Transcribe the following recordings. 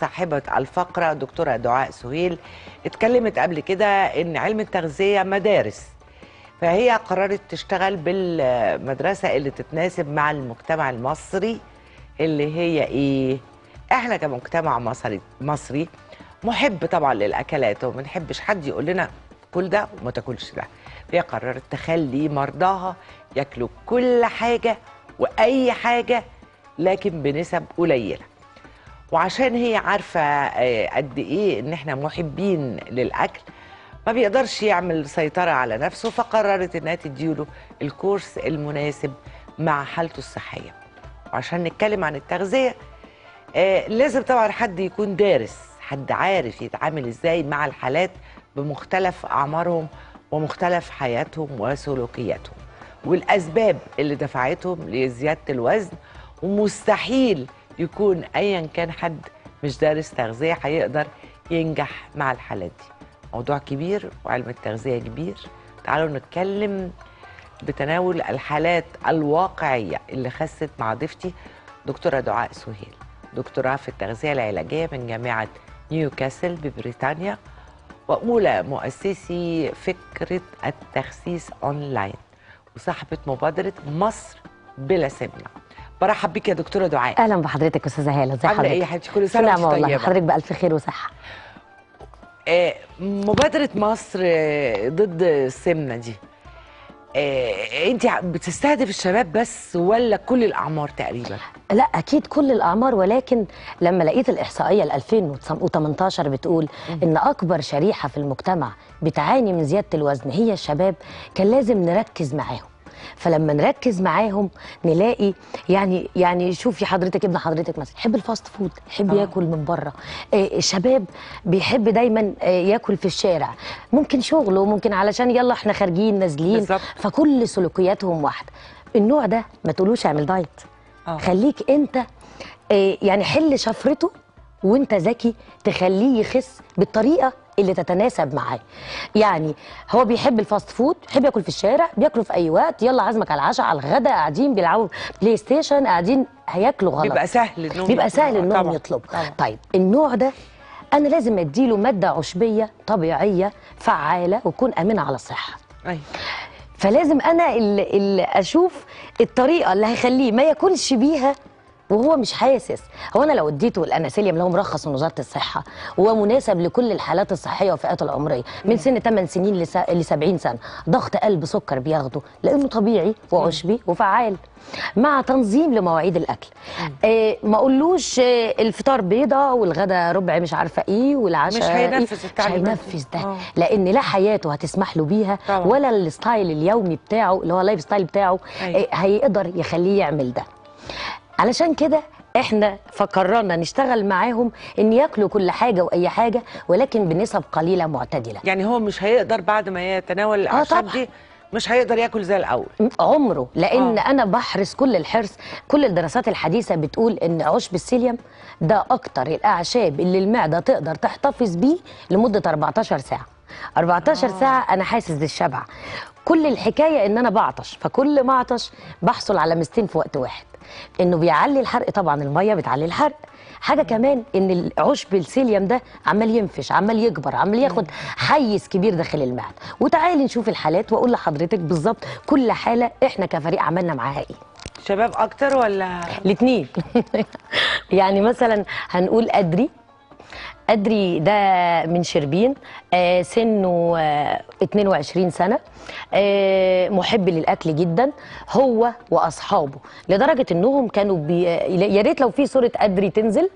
صاحبة الفقرة دكتورة دعاء سهيل اتكلمت قبل كده إن علم التغذية مدارس. فهي قررت تشتغل بالمدرسة اللي تتناسب مع المجتمع المصري اللي هي إيه؟ إحنا كمجتمع مصري مصري محب طبعا للأكلات وما نحبش حد يقول لنا كل ده وما تاكلش ده. فهي قررت تخلي مرضاها ياكلوا كل حاجة وأي حاجة لكن بنسب قليلة. وعشان هي عارفة آه، قد إيه إن إحنا محبين للأكل ما بيقدرش يعمل سيطرة على نفسه فقررت إنها تديله الكورس المناسب مع حالته الصحية. وعشان نتكلم عن التغذية آه لازم طبعا حد يكون دارس حد عارف يتعامل إزاي مع الحالات بمختلف أعمارهم ومختلف حياتهم وسلوكياتهم. والأسباب اللي دفعتهم لزيادة الوزن ومستحيل يكون ايا كان حد مش دارس تغذية هيقدر ينجح مع الحالات دي. موضوع كبير وعلم التغذية كبير. تعالوا نتكلم بتناول الحالات الواقعية اللي خست مع ضيفتي دكتورة دعاء سهيل دكتوراه في التغذية العلاجية من جامعة نيوكاسل ببريطانيا واولى مؤسسي فكرة التخسيس أونلاين وصاحبة مبادرة مصر بلا سمنة. برحب بيك يا دكتورة دعاء. أهلا بحضرتك أستاذة هالة ازي عاملة حضرتك إيه يا حبيبتي؟ كل سنة وأنت والله طيبة. حضرتك بألف خير وصحة. آه، مبادرة مصر آه، ضد السمنة دي. أنت بتستهدف الشباب بس ولا كل الأعمار تقريبا؟ لا أكيد كل الأعمار ولكن لما لقيت الإحصائية ل 2018 بتقول إن أكبر شريحة في المجتمع بتعاني من زيادة الوزن هي الشباب كان لازم نركز معاهم. فلما نركز معاهم نلاقي يعني يعني شوفي حضرتك ابن حضرتك مثلا يحب ال fast food يحب آه. ياكل من بره آه الشباب بيحب دايما آه ياكل في الشارع ممكن شغله ممكن علشان يلا إحنا خارجين نازلين بالظبط. فكل سلوكياتهم واحدة النوع ده ما تقولوش اعمل diet آه. خليك انت آه، يعني حل شفرته وانت ذكي تخليه يخس بالطريقة اللي تتناسب معاه يعني هو بيحب ال fast food بيحب ياكل في الشارع بياكلوا في أي وقت يلا عازمك على العشاء على الغداء قاعدين بيلعبوا PlayStation قاعدين هياكلوا غلط بيبقى سهل انهم بيبقى سهل. انهم طبعاً. يطلبوا. طيب النوع ده أنا لازم أديله مادة عشبية طبيعية فعالة وتكون آمنة على الصحة أيوة. فلازم أنا اللي, اللي أشوف الطريقة اللي هيخليه ما ياكلش بيها وهو مش حاسس هو أنا لو اديته الاناسيليوم اللي هو مرخص من وزارة الصحة وهو مناسب لكل الحالات الصحية والفئات العمرية من سن 8 سنين ل 70 سنة ضغط قلب سكر بياخده لأنه طبيعي وعشبي وفعال مع تنظيم لمواعيد الأكل آه ما أقولوش آه الفطار بيضة والغدا ربع مش عارفة إيه والعشاء مش هينفذ إيه. مش. هينفذ ده آه. لأن لا حياته هتسمح له بيها طبعاً. ولا ال style اليومي بتاعه اللي هو ال lifestyle بتاعه أيوة. آه، هيقدر يخليه يعمل ده علشان كده إحنا فقررنا نشتغل معاهم ان ياكلوا كل حاجة وأي حاجة ولكن بنسب قليلة معتدلة يعني هو مش هيقدر بعد ما يتناول الأعشاب طبعاً. دي مش هيقدر ياكل زي الأول عمره لأن آه. آه. أنا بحرص كل الحرص كل الدراسات الحديثة بتقول إن عشب السيليوم ده أكتر الأعشاب اللي المعدة تقدر تحتفظ بيه لمدة 14 ساعة 14 آه. ساعة أنا حاسس بالشبع كل الحكاية إن أنا بعطش فكل ما أعطش بحصل على مستين في وقت واحد. إنه بيعلي الحرق طبعا المية بتعلي الحرق. حاجة كمان إن العشب السيليوم ده عمال ينفش عمال يكبر عمال ياخد حيز كبير داخل المعدة. وتعالي نشوف الحالات وأقول لحضرتك بالظبط كل حالة إحنا كفريق عملنا معاها إيه. شباب أكتر ولا؟ الاثنين يعني مثلا هنقول أدري أدري ده من شربين آه سنه آه 22 سنة. آه محب للأكل جدا هو وأصحابه. لدرجة إنهم كانوا بي يا ريت لو في صورة أدري تنزل.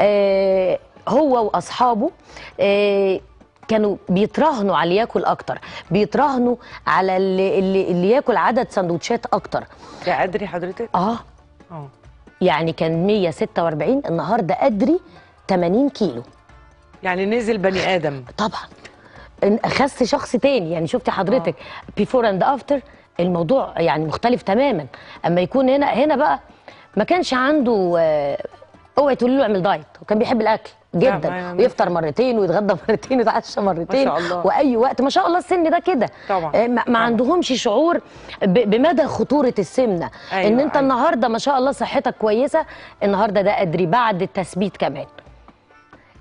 آه هو وأصحابه آه كانوا بيتراهنوا على اللي ياكل أكتر بيتراهنوا على اللي, اللي, اللي ياكل عدد سندوتشات أكتر. ده أدري حضرتك؟ آه. آه. يعني كان 146 النهارده أدري 80 كيلو. يعني نزل بني آدم. طبعا. خس شخص تاني يعني شفتي حضرتك before and after الموضوع يعني مختلف تماما. أما يكون هنا هنا بقى ما كانش عنده آه، اوعي تقولي له اعمل diet وكان بيحب الأكل جدا. ويفطر مرتين ويتغدى مرتين ويتعشى مرتين. ما شاء الله. وأي وقت. ما شاء الله السن ده كده. طبعا. آه، ما طبعا. عندهمش شعور بمدى خطورة السمنة. أيوة، إن أنت أيوة. النهارده ما شاء الله صحتك كويسة النهارده ده ادري بعد التثبيت كمان.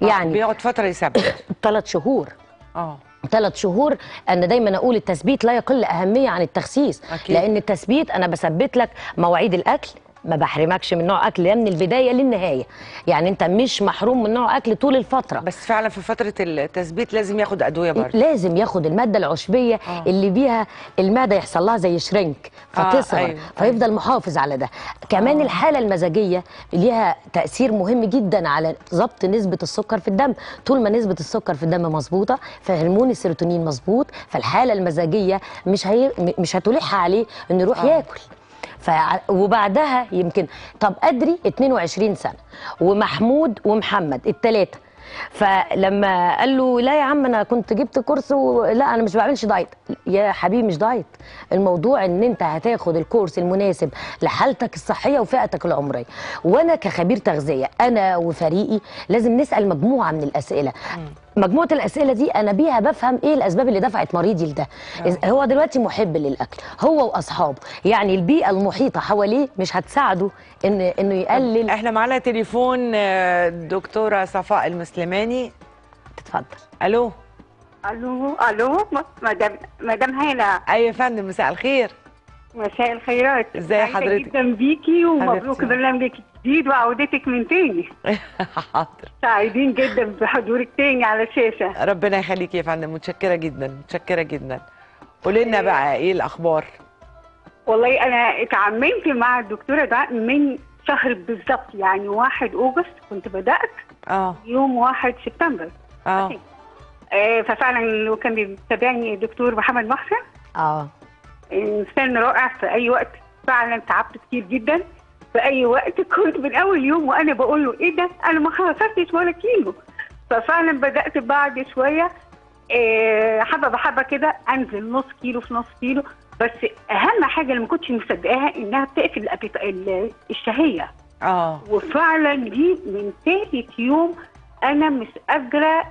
يعني بيقعد فترة يثبت ثلاث شهور. آه. ثلاث شهور أنا دايما أقول التثبيت لا يقل أهمية عن التخسيس. أكيد. لأن التثبيت أنا بثبت لك مواعيد الأكل ما بحرمكش من نوع أكل لا من البداية للنهاية. يعني أنت مش محروم من نوع أكل طول الفترة. بس فعلا في فترة التثبيت لازم ياخد أدوية برضه. لازم ياخد المادة العشبية آه. اللي بيها المعده يحصل لها زي شرينك آه، فتصغر أيوة، فيفضل محافظ على ده. كمان آه. الحالة المزاجية ليها تأثير مهم جدا على ضبط نسبة السكر في الدم. طول ما نسبة السكر في الدم مظبوطة فهرمون السيروتونين مظبوط فالحالة المزاجية مش هي... مش هتلح عليه إنه يروح آه. ياكل. ف... وبعدها يمكن طب أدري 22 سنة ومحمود ومحمد الثلاثه فلما قال له لا يا عم أنا كنت جبت course ولا أنا مش بعملش diet. يا حبيبي مش diet. الموضوع إن أنت هتاخد الكورس المناسب لحالتك الصحية وفئتك العمرية. وأنا كخبير تغذية أنا وفريقي لازم نسأل مجموعة من الأسئلة. مجموعة الأسئلة دي أنا بيها بفهم إيه الأسباب اللي دفعت مريضي لده. إذ- هو دلوقتي محب للأكل هو وأصحابه. يعني البيئة المحيطة حواليه مش هتساعده ان إنه يقلل. إحنا معانا تليفون آه، دكتورة صفاء المسلماني. تتفضل ألو؟ ألو؟ ألو؟ مدام مدام هاله اي يا فندم مساء الخير. مساء الخيرات. ازي حضرتك؟ جدا بيكي ومبروك. برنامجك. الجديد وعودتك من تاني. حاضر. سعيدين جدا بحضورك تاني على الشاشة. ربنا يخليكي يا فندم. متشكرة جدا. متشكرة جدا. قولي لنا بقى إيه الأخبار؟ والله أنا اتعممت مع الدكتورة ده من شهر بالظبط يعني 1 أوغست كنت بدأت آه. يوم 1 سبتمبر. آه. آه ففعلا لو كان بيتابعني الدكتور محمد محسن. آه. إنسان رائع في أي وقت. فعلا تعبت كتير جدا. في أي وقت كنت من أول يوم وأنا بقول له إيه ده؟ أنا ما خسرتش ولا كيلو. ففعلا بدأت بعد شوية آه، حبة بحبة كده أنزل نص كيلو في نص كيلو. بس أهم حاجة اللي ما كنتش مصدقاها إنها بتقفل الشهية. آه. وفعلا دي من ثالث يوم أنا مش قادرة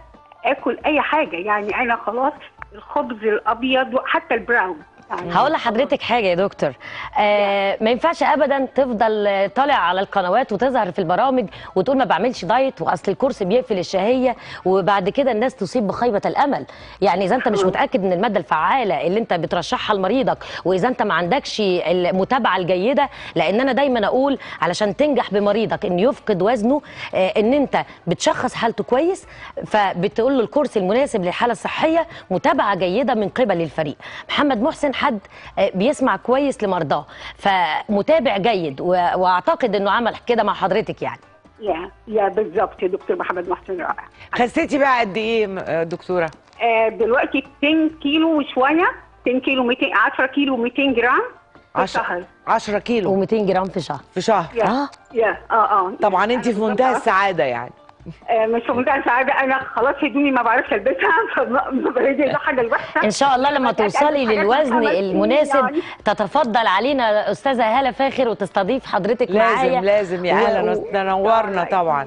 آكل أي حاجة. يعني أنا خلاص الخبز الأبيض وحتى البراون. هقول لحضرتك حاجة يا دكتور. آه ما ينفعش ابدا تفضل طالع على القنوات وتظهر في البرامج وتقول ما بعملش دايت وأصل الكورس بيقفل الشهية وبعد كده الناس تصيب بخيبة الأمل. يعني إذا أنت مش متأكد من المادة الفعالة اللي أنت بترشحها لمريضك وإذا أنت ما عندكش المتابعة الجيدة لأن أنا دايما أقول علشان تنجح بمريضك إن يفقد وزنه آه إن أنت بتشخص حالته كويس فبتقول له الكورس المناسب للحالة الصحية متابعة جيدة من قبل الفريق. محمد محسن حد آه، بيسمع كويس لمرضاه. فمتابع جيد وأعتقد إنه عمل كده مع حضرتك يعني. يا يا بالظبط يا دكتور محمد محسن رائع. خسيتي بقى قد إيه دكتورة؟ آه دلوقتي 10 كيلو وشوية. 10 كيلو 200 10 كيلو 200 جرام في الشهر. 10 كيلو. و200 جرام في شهر. في شهر. يا آه. يا آه آه. طبعا انت في منتهى السعادة يعني. مش في منتهى السعاده أنا خلاص هدومي ما بعرفش ألبسها فما بريد الحاجة الوحشة. إن شاء الله لما بدأت توصلي للوزن المناسب يعني. تتفضل علينا أستاذة هالة فاخر وتستضيف حضرتك معايا. لازم لازم يا أهلا و- نورنا طبعا.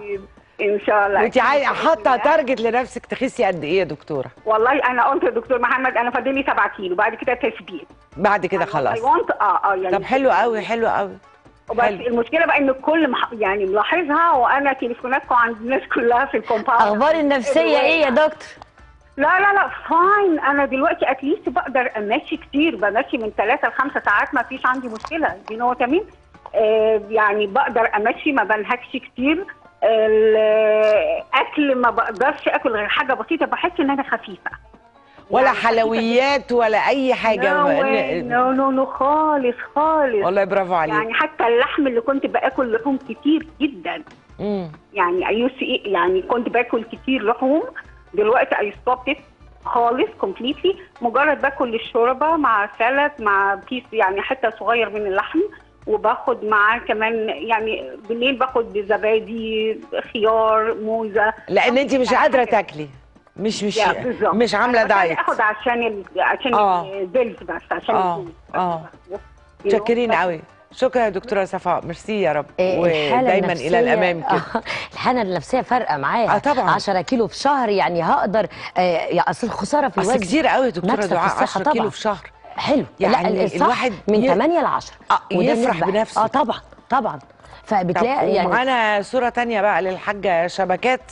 إن شاء الله. وانت عايزه حاطة. target لنفسك تخسي قد إيه يا دكتورة؟ والله أنا قلت يا دكتور محمد أنا فاضل لي 7 كيلو بعد كده تثبيت بعد كده خلاص I want آه آه يعني طب حلو قوي حلو قوي بس حلو. المشكلة بقى إن الكل مح... يعني ملاحظها وأنا تليفوناتكم عند الناس كلها في ال compound. أخبار النفسية إيه يا دكتور؟ لا لا لا fine. أنا دلوقتي at least بقدر أمشي كتير. بمشي من ثلاثة لخمسة ساعات ما فيش عندي مشكلة. you know تمام آه يعني بقدر أمشي ما بنهكش كتير. الاكل ما بقدرش أكل غير حاجة بسيطة. بحس إن أنا خفيفة. ولا يعني حلويات ولا أي حاجة. no no no no خالص خالص. والله برافو عليك. يعني حتى اللحم اللي كنت باكل لحوم كتير جدا. امم يعني اي إيه يعني كنت باكل كتير لحوم. دلوقتي I stopped خالص completely مجرد باكل الشوربة مع سلطه مع piece يعني حتة صغير من اللحم وباخد معاه كمان يعني بالليل باخد زبادي خيار موزة. لأن أنت مش قادرة تاكلي. مش مش. مش عاملة diet اخد عشان ال... عشان آه. ال pills بس عشان. You know؟ متشكرين قوي شكرا يا دكتورة صفاء ميرسي يا رب إيه، ودايما إلى الأمام كده الحالة النفسية فارقة معايا آه، طبعاً. 10 كيلو في شهر يعني هقدر آه يا أصل الخسارة في الوزن كتير قوي يا دكتورة دعاء الصحة 10 كيلو. في شهر حلو يعني لا الصح الواحد من ي- 8 ل 10 آه، يفرح. بنفسه. آه طبعا طبعا طب فبتلاقي يعني ومعانا صورة تانية بقى للحاجة شبكات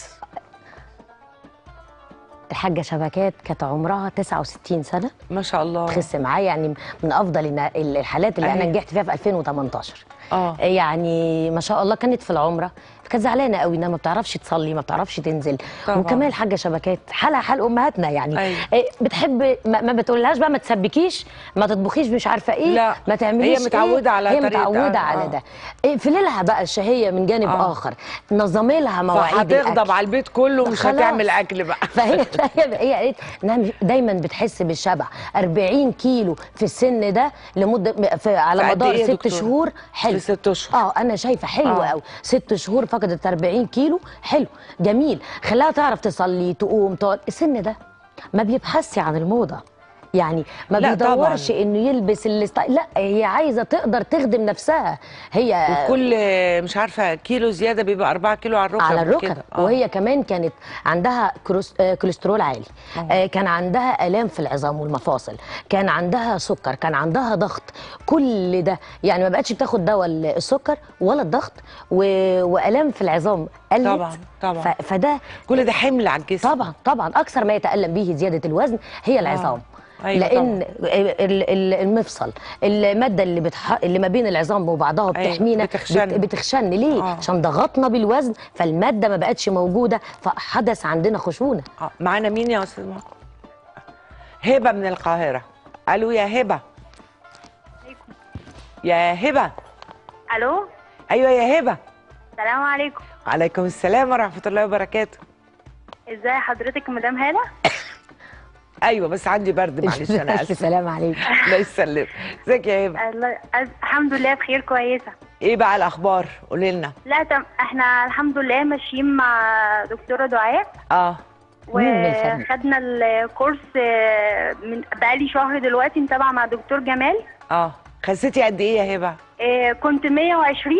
الحاجة شبكات كانت عمرها 69 سنة. ما شاء الله. تخس معايا يعني من أفضل الحالات اللي أنا أيوة. نجحت فيها في 2018 آه يعني ما شاء الله كانت في العمرة كانت زعلانة قوي إنها ما بتعرفش تصلي ما بتعرفش تنزل طبعاً. وكمان الحاجة شبكات حالها حال أمهاتنا يعني أيوة. إيه، بتحب ما, ما بتقولهاش بقى ما تسبكيش ما تطبخيش مش عارفة إيه لا. ما تعمليش هي متعودة إيه؟ على هي متعودة آه، على. ده اقفلي لها بقى الشهيه من جانب آه. آخر نظمي لها مواعيد الأكل. على البيت كله خلاص. هتعمل أكل بقى فهي هي هي قالت إنها مش- دايما بتحس بالشبع 40 كيلو في السن ده لمدة على مدار إيه ست؟ شهور حلو ست أشهر. آه أنا شايفة حلو آه. قوي ست شهور فقدت 40 كيلو. حلو جميل. خلاها تعرف تصلي تقوم تقعد. السن ده ما بيبحثش عن الموضة. يعني ما بيدورش. إنه يلبس ال style لا هي عايزة تقدر تخدم نفسها هي وكل مش عارفة كيلو زيادة بيبقى 4 كيلو على الركب على الركب. آه. وهي كمان كانت عندها كروس- آه، كوليسترول عالي آه. آه، كان عندها آلام في العظام والمفاصل كان عندها سكر كان عندها ضغط كل ده يعني ما بقتش بتاخد دواء السكر ولا الضغط و... وآلام في العظام قلت طبعاً، طبعاً. ف... فده كل ده حمل على الجسم طبعا طبعا أكثر ما يتألم به زيادة الوزن هي العظام أيوة لأن ال- ال- المفصل المادة اللي بتح... اللي ما بين العظام وبعضها أيوة، بتحمينا بتخشن. بت... بتخشن ليه؟ آه. عشان ضغطنا بالوزن فالمادة ما بقتش موجودة فحدث عندنا خشونة. آه. معانا مين يا أستاذ؟ هبة من القاهرة. ألو يا هبة. يا هبة. ألو. أيوه يا هبة. السلام عليكم. عليكم السلام ورحمة الله وبركاته. إزاي حضرتك مدام هالة؟ أيوه بس عندي برد معلش أنا اسفه سلام عليك. الله يسلمك. إزيك يا هبه الله- الحمد لله بخير كويسة. إيه بقى الأخبار؟ قولي لنا. لا تم إحنا الحمد لله ماشيين مع دكتورة دعاء. آه؟ وخدنا الكورس آه، من بقالي شهر دلوقتي متابعة مع دكتور جمال. آه. خسيتي قد إيه يا هبه آه، كنت 120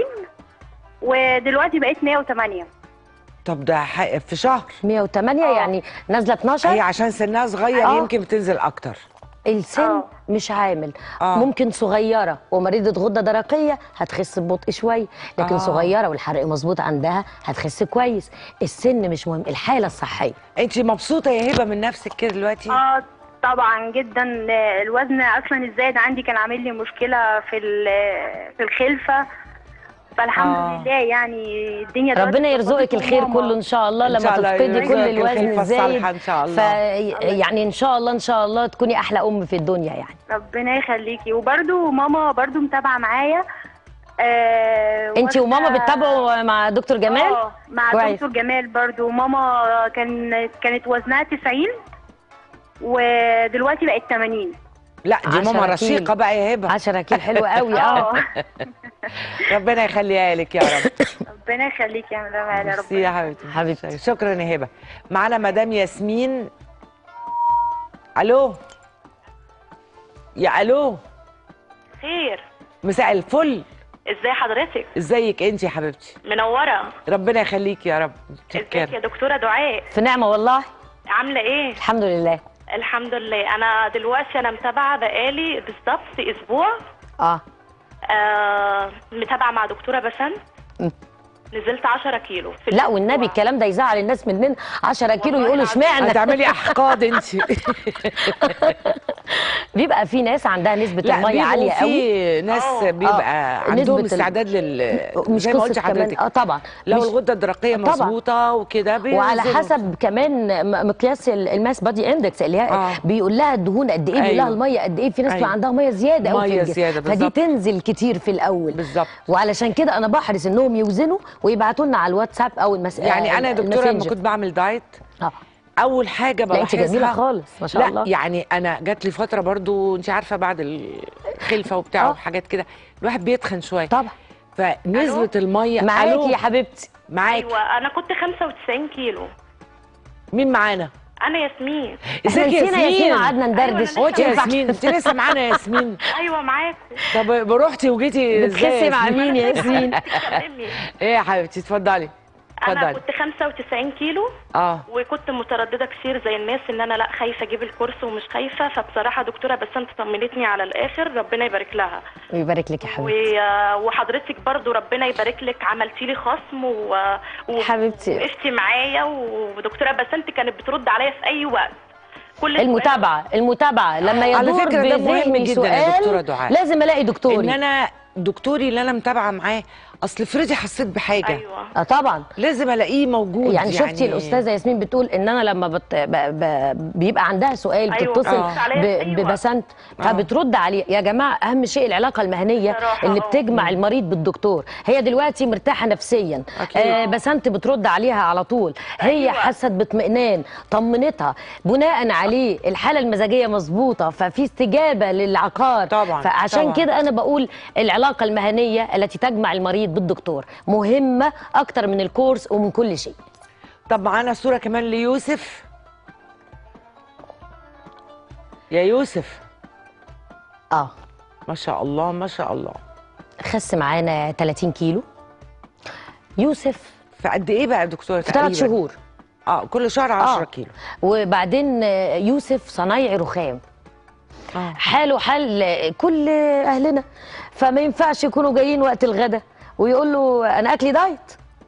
ودلوقتي بقيت 108 طب ده حق في شهر 108 آه. يعني نازلة 12 هي عشان سنها صغير آه. يمكن بتنزل أكتر السن آه. مش عامل آه. ممكن صغيرة ومريضة غدة درقية هتخس ببطء شوية لكن آه. صغيرة والحرق مظبوط عندها هتخس كويس السن مش مهم الحالة الصحية انت مبسوطة يا هبة من نفسك كده دلوقتي آه طبعا جدا الوزن أصلا الزايد عندي كان عامل لي مشكلة في ال- في الخلفة فالحمد آه. لله يعني الدنيا ربنا يرزقك الخير وماما- كله إن شاء الله. إن لما شاء الله تفقدي كل الوزن الزايد إن شاء الله. ف يعني إن شاء الله إن شاء الله تكوني أحلى أم في الدنيا يعني. ربنا يخليكي. وبرده ماما برده متابعة معايا. آه انت وماما بتتابعوا مع دكتور جمال؟ آه مع كويس. دكتور جمال برضو. ماما كان كانت وزنها 90 ودلوقتي بقت 80 لا دي ماما. رشيقة بقى يا هبة. 10 كيلو حلو قوي. آه. آه. ربنا يخليها لك يا رب. ربنا يخليكي يا مدام ميرسي ربنا يا حبيبتي. حبيبتي. شكرا. يا هبة. معانا مدام ياسمين. ألو؟ يا ألو؟ خير. مساء الفل. إزاي حضرتك؟ ازيك انت يا حبيبتي؟ منورة. ربنا يخليك يا رب. ازيك يا دكتورة دعاء. في نعمة والله. عاملة إيه؟ الحمد لله. الحمد لله. أنا دلوقتي أنا متابعة بقالي بالظبط أسبوع. آه. آه متابعة مع دكتورة بسنت. نزلت 10 كيلو في لا. والنبي الكلام ده يزعل الناس مننا 10 كيلو يقولوا. اشمعنى هتعملي أحقاد انت بيبقى في ناس عندها نسبة لا المية عالية قوي في ناس آه. بيبقى آه. عندهم نسبة ال- استعداد لل مش زي ما قلت حضرتك آه طبعا لو مش- الغدة الدرقية. مظبوطة وكده وعلى. حسب كمان مقياس ال- ال mass body index اللي هي آه. بيقول لها الدهون قد إيه بيقول لها أيوة. المية قد إيه في ناس بيبقى أيوة. عندها مية زيادة قوي في مية الجسم زيادة فدي بالظبط. تنزل كتير في الأول بالظبط وعلشان كده أنا بحرص إنهم يوزنوا ويبعتوا لنا على الواتساب أو المس... يعني أنا يا دكتورة لما. كنت بعمل diet آه. أول حاجة لا انت بلاحظها جميلة خالص ما شاء لا الله. يعني أنا جات لي فترة برضو انت عارفة بعد الخلفة وبتاع آه. وحاجات كده الواحد بيتخن شوية. طبعا. فنسبه المية؟ معاكي يا حبيبتي. معاك أيوه أنا كنت 95 كيلو. مين معانا؟ أنا ياسمين. إزيك يا ياسمين ياسمين؟ وقعدنا ندردش. انت يا ياسمين انت لسه معانا يا ياسمين. أيوه معاك طب رحتي وجيتي إزاي بتخسي مع ياسمين؟ مين يا ياسمين؟ إيه يا حبيبتي اتفضلي. أنا اتفضلي. كنت 95 كيلو آه. وكنت مترددة كتير زي الناس إن أنا لأ خايفة أجيب الكورس ومش خايفة. فبصراحة دكتورة بسنت طمنتني على الآخر ربنا يبارك لها. ويبارك لك يا حبيبتي. و- وحضرتك برضو ربنا يبارك لك. عملتي لي خصم و... و... حبيبتي. وقفتي معايا. ودكتورة بسنت كانت بترد عليا في أي وقت. كل المتابعة المتابعة. لما على يدور فكرة ده مهم جدا يا دكتورة سؤال دعاء. لازم ألاقي دكتوري. إن أنا دكتوري اللي أنا متابعة معاه أصل افرضي حسيت بحاجة. أيوه. آه طبعا. لازم ألاقيه موجود يعني شفتي الأستاذة ياسمين بتقول إن أنا لما بت... ب... ب... بيبقى عندها سؤال أيوة، بتتصل أي ب... وقت. ببسنت فبترد عليه. يا جماعة أهم شيء العلاقة المهنية اللي آه. بتجمع المريض بالدكتور. هي دلوقتي مرتاحة نفسيا. أكيد. آه بسنت بترد عليها على طول. هي أيوة. حست باطمئنان طمنتها. بناء عليه الحالة المزاجية مظبوطة ففي استجابة للعقار. طبعاً، فعشان. كده أنا بقول العلاقة المهنية التي تجمع المريض بالدكتور. مهمة أكتر من الكورس ومن كل شيء. طب معانا صورة كمان ليوسف. يا يوسف. آه. ما شاء الله ما شاء الله. خس معانا 30 كيلو. يوسف. في قد إيه بقى يا دكتوره في ثلاث شهور. آه كل شهر 10 آه. كيلو. وبعدين آه، يوسف صنايعي رخام. آه. حاله حال كل أهلنا. فما ينفعش يكونوا جايين وقت الغدا. ويقول له أنا أكلي diet.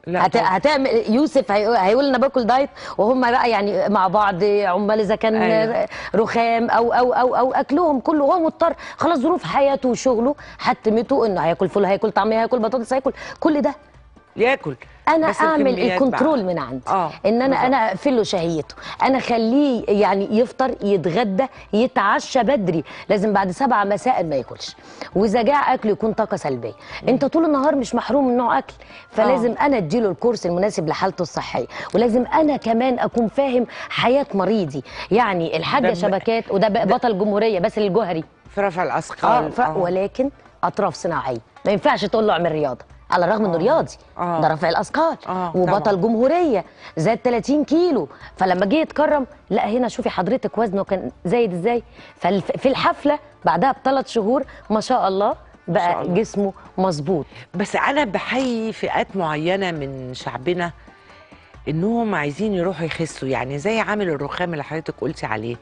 لا هت... هتعمل يوسف هيقول, هيقول أنا باكل diet وهم بقى يعني مع بعض عمال إذا كان أيوة. رخام أو أو أو أو أكلهم كله هو مضطر. خلاص ظروف حياته وشغله حتمته إنه هياكل فول هياكل طعمية هياكل بطاطس هياكل كل ده. ياكل. أنا أعمل ال control بقى. من عندي. آه، إن أنا بالظبط. أنا اقفل له شهيته. أنا أخليه يعني يفطر يتغدى يتعشى بدري. لازم بعد سبعة مساء ما ياكلش. وإذا جاع أكله يكون طاقة سلبية. أنت طول النهار مش محروم من نوع أكل. فلازم آه. أنا أديله الكورس المناسب لحالته الصحية. ولازم أنا كمان أكون فاهم حياة مريضي. يعني الحاجة شبكات وده بطل جمهورية بس الجوهري في رفع الأثقال. ف... ولكن أطراف صناعية. ما ينفعش تقول له اعمل رياضة. على الرغم انه رياضي آه. ده رفع الاثقال آه، وبطل. جمهورية زاد 30 كيلو. فلما جه يتكرم لا هنا شوفي حضرتك وزنه كان زايد إزاي. ففي الحفلة بعدها بثلاث شهور ما شاء الله شاء بقى الله. جسمه مظبوط. بس أنا بحيي فئات معينة من شعبنا إنهم عايزين يروحوا يخسوا. يعني زي عامل الرخام اللي حضرتك قلتي عليه.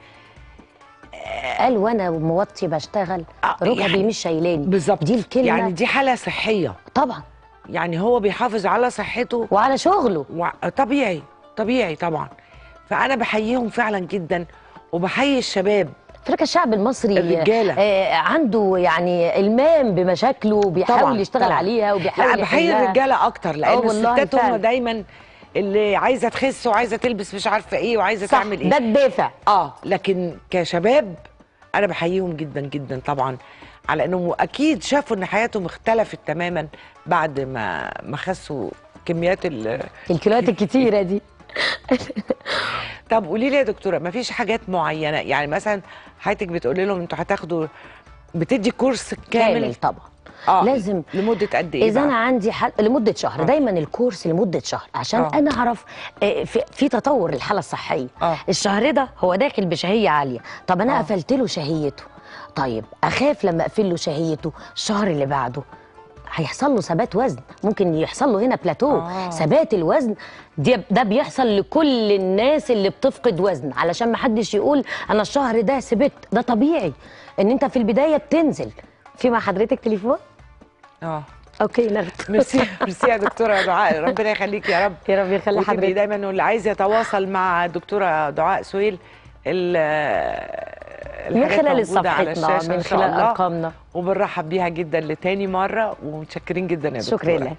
قال وأنا موطي بشتغل. آه، ركبي يعني مش شايلاني. بالظبط. دي الكلمة. يعني دي حالة صحية. طبعا. يعني هو بيحافظ على صحته وعلى شغله وع- طبيعي طبيعي طبعا فأنا بحييهم فعلا جدا وبحيي الشباب فكرة الشعب المصري الرجالة. آه عنده يعني إلمام بمشاكله وبيحاول طبعاً، يشتغل طبعاً. عليها وبيحاول لا بحيي يحلها. الرجالة أكتر آه الستات هم. دايما اللي عايزة تخس وعايزة تلبس مش عارفة إيه وعايزة صح تعمل إيه ده الدافع آه لكن كشباب أنا بحييهم جدا جدا طبعا على انهم أكيد شافوا إن حياتهم اختلفت تماما بعد ما ما خسوا كميات ال الكيلوات الكتيرة دي طب قولي لي يا دكتورة ما فيش حاجات معينة يعني مثلا حضرتك بتقولي لهم أنتوا هتاخدوا بتدي كورس كامل, كامل طبعا آه لازم لمدة قد إيه إذا بقى؟ أنا عندي حل... لمدة شهر آه. دايما الكورس لمدة شهر عشان آه. أنا أعرف آه، في, في تطور للحاله الصحية آه. الشهر ده هو داخل بشهية عالية طب أنا آه. قفلت له شهيته طيب أخاف لما أقفل له شهيته الشهر اللي بعده. هيحصل له ثبات وزن. ممكن يحصل له هنا بلاتو. آه. ثبات الوزن دي ده بيحصل لكل الناس اللي بتفقد وزن. علشان ما حدش يقول أنا الشهر ده ثبت. ده طبيعي إن أنت في البداية بتنزل. في مع حضرتك تليفون؟ آه. okay ناخد merci merci يا دكتورة دعاء. ربنا يخليك يا رب. يا رب يخلي حضرتك. دايما واللي عايز يتواصل مع دكتورة دعاء سهيل ال- من خلال صفحتنا من خلال. أرقامنا. وبنرحب بيها جدا لتاني مرة ومتشكرين جدا يا دكتورة. شكرا لله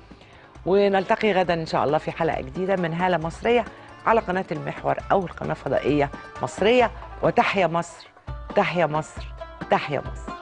ونلتقي غدا إن شاء الله في حلقة جديدة من هالة مصرية على قناة المحور اول قناه فضائيه مصرية. وتحيا مصر تحيا مصر تحيا مصر.